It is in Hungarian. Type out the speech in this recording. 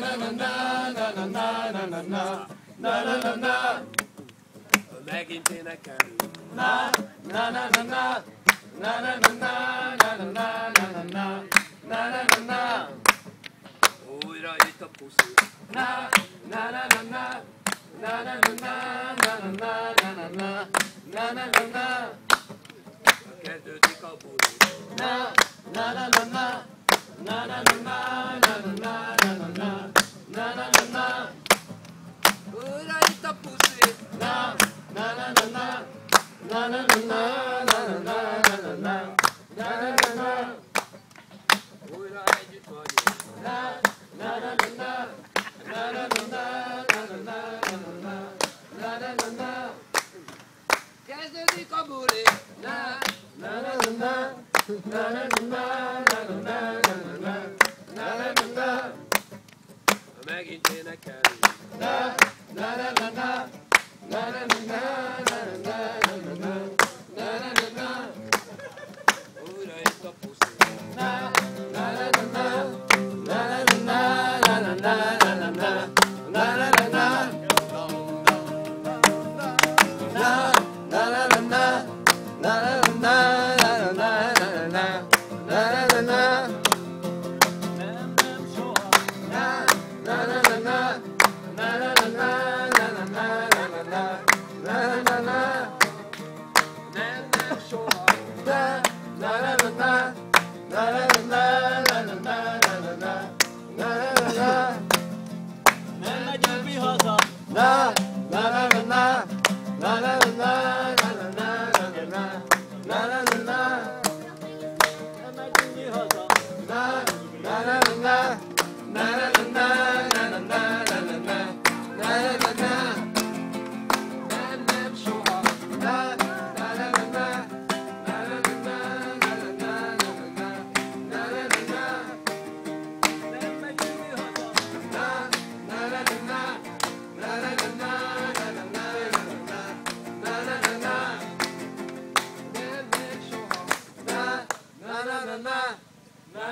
Na na Na, na, na, na, na. Na, na, na, na, na, na, na, na, na, na, na, na. na na na na Na, na, na, na, na. Na, na, na, na, na, na, na, na, na, na, na, na, na. Kezdődik a buli. Na, na, na, na, na, na, na, na, na, na, na. Megint énekel. nem. Nem, nem, soha. Nem, nem, na, Na na na na na na na na na